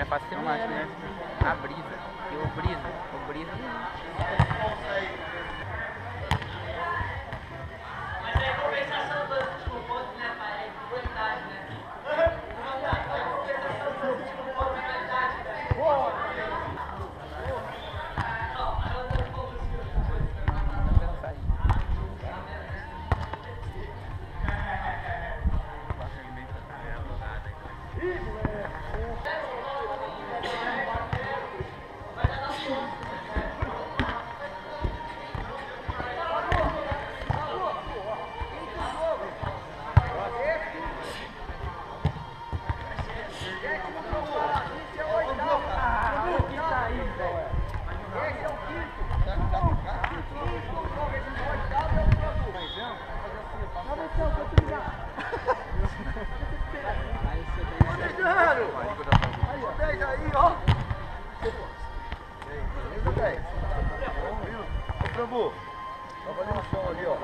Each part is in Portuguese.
automático, né? A brisa. E o brisa. O brisa. Trambu, tá fazendo um som ali, ó.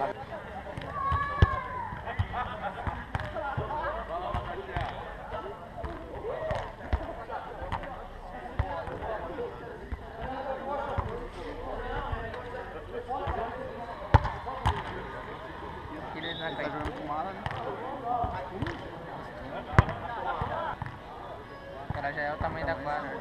Ele não Tá vai jogando com mala, né? O cara já é o tamanho da quadra.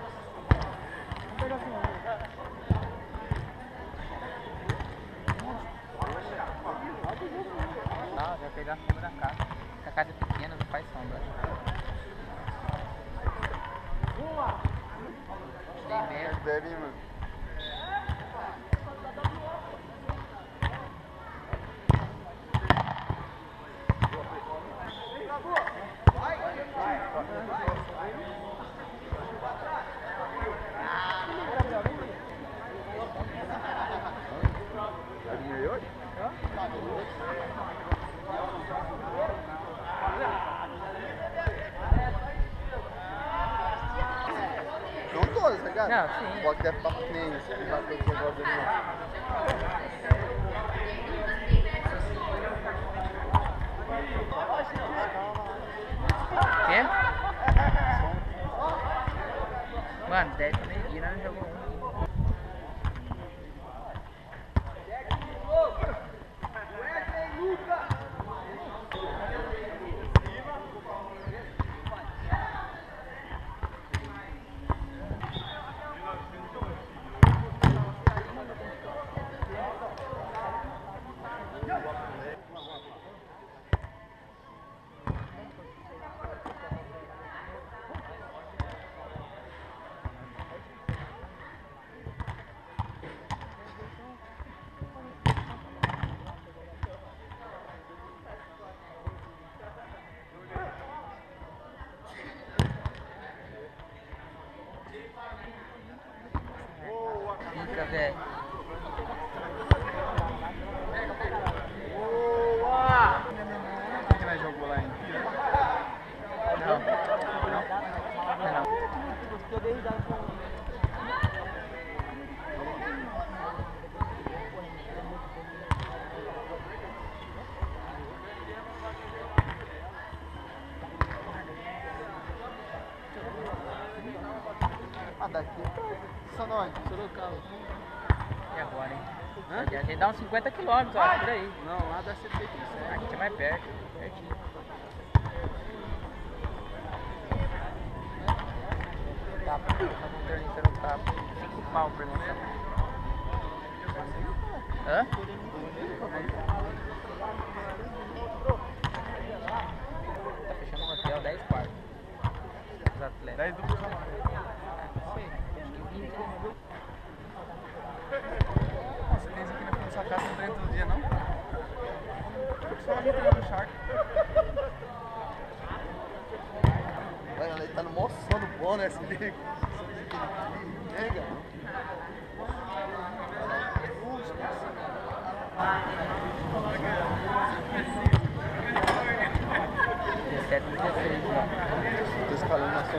Ah, já pegar a cima da casa. A casa é pequena, não faz sombra. Tem merda. Deve, mano. São todas, tá ligado? Não, sim. Pode ter papo nem isso. Não dá pra eu gosto dele, não. Quê? Mano, 10 pra Medina não jogou um. Daqui. Só nós, Sorocaba. E agora, hein? A gente dá uns 50 quilômetros, ó, por aí. Não, lá dá 77. A gente é mais perto. Pertinho. Tapa. Tá modernizando o tapa. 5 pau por noção. Hã? Tá fechando um hotel 10 quartos. Os atletas. 10 duplos a mais. Não sei. Acho que 20. Você tem isso aqui na da sua casa todo dia, não? Só ali treinando no Shark. Olha, ele tá no maior bom, né? Esse bico. Pega. Dezessete, Techniker fähig machen. Das kann man so,